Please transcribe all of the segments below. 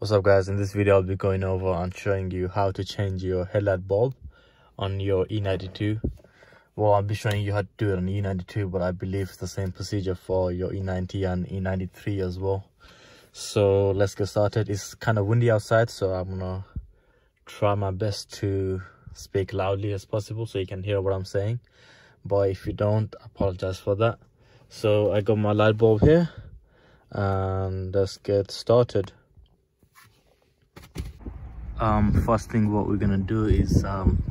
What's up guys, in this video I'll be going over and showing you how to change your headlight bulb on your E92. Well, I'll be showing you how to do it on E92, but I believe it's the same procedure for your E90 and E93 as well. So let's get started. It's kind of windy outside, so I'm gonna try my best to speak loudly as possible so you can hear what I'm saying. But if you don't, apologize for that. So I got my light bulb here and let's get started um first thing what we're gonna do is um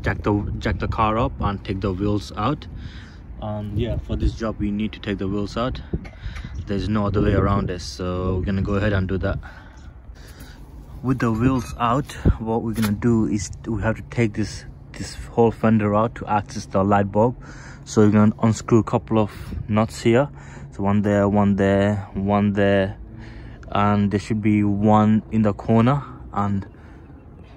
jack the jack the car up and take the wheels out. Um yeah for this job we need to take the wheels out. There's no other way around this so we're gonna go ahead and do that. With the wheels out what we're gonna do is we have to take this this whole fender out to access the light bulb. So we're gonna unscrew a couple of nuts here. So one there one there one there. And there should be one in the corner and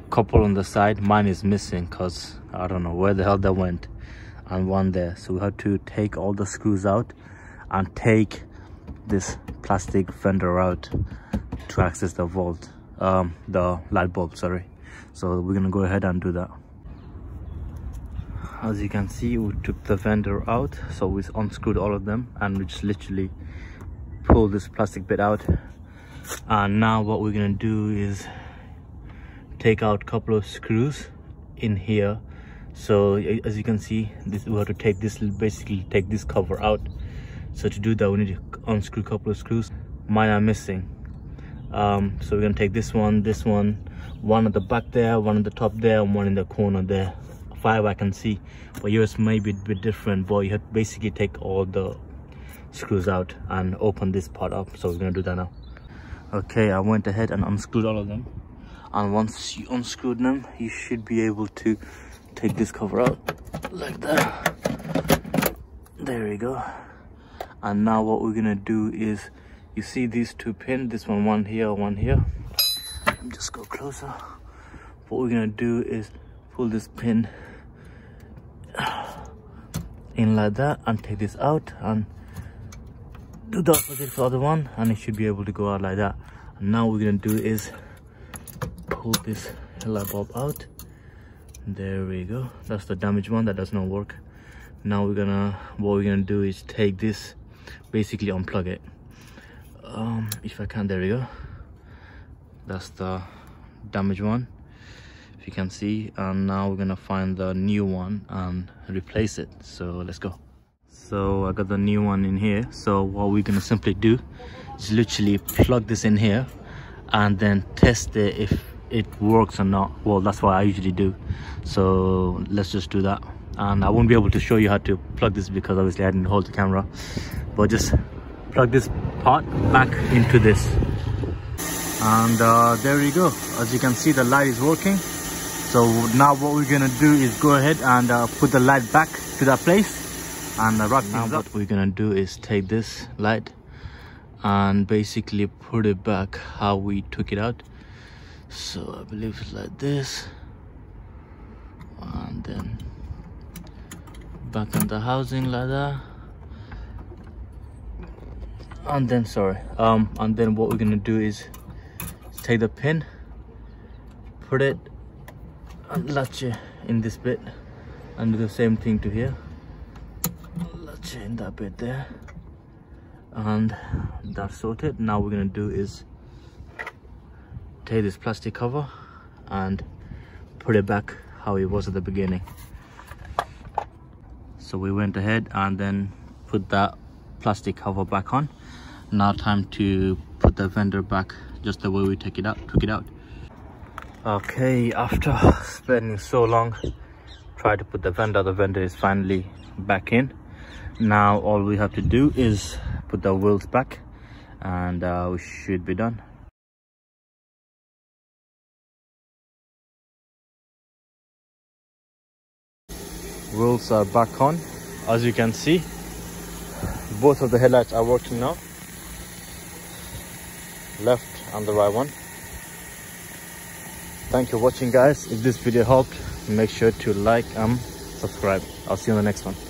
couple on the side. Mine is missing because i don't know where the hell that went. And one there. So we have to take all the screws out and take this plastic fender out to access the vault. Um the light bulb sorry. So we're gonna go ahead and do that. As you can see we took the fender out so we unscrewed all of them and we just literally pull this plastic bit out. And now what we're gonna do is take out a couple of screws in here. So as you can see this we have to take this basically take this cover out. So to do that we need to unscrew a couple of screws. Mine are missing. Um, so we're gonna take this one this one one at the back there one at the top there and one in the corner there. Five i can see. But yours may be a bit different but you have to basically take all the screws out and open this part up. So we're gonna do that now. Okay i went ahead and unscrewed all of them and once you unscrew them you should be able to take this cover out like that. There we go. And now what we're gonna do is you see these two pins this one one here one here? Let me just go closer. What we're gonna do is pull this pin in like that and take this out and do the opposite for the other one and it should be able to go out like that. And now we're gonna do is pull this light bulb out. There we go. That's the damaged one that does not work. Now we're gonna what we're gonna do is take this basically unplug it. Um if i can there we go. That's the damaged one if you can see. And now we're gonna find the new one and replace it. So let's go. So i got the new one in here. So what we're gonna simply do is literally plug this in here and then test it if it works or not. Well that's what i usually do. So let's just do that. And i won't be able to show you how to plug this because obviously i didn't hold the camera. But just plug this part back into this. And uh, there you go. As you can see the light is working. So now what we're gonna do is go ahead and uh, put the light back to that place and uh, right now what we're gonna do is take this light and basically put it back how we took it out so I believe it's like this. And then back on the housing that. And then sorry um and then what we're gonna do is take the pin put it and latch it in this bit and do the same thing to here. Latch it in that bit there. And that's sorted. Now we're gonna do is take this plastic cover and put it back how it was at the beginning. So we went ahead and then put that plastic cover back on. Now time to put the fender back just the way we took it out took it out. Okay after spending so long try to put the fender the fender is finally back in. Now all we have to do is put the wheels back and uh, we should be done wheels are back on. As you can see both of the headlights are working now. Left and the right one. Thank you for watching guys. If this video helped make sure to like and subscribe. I'll see you on the next one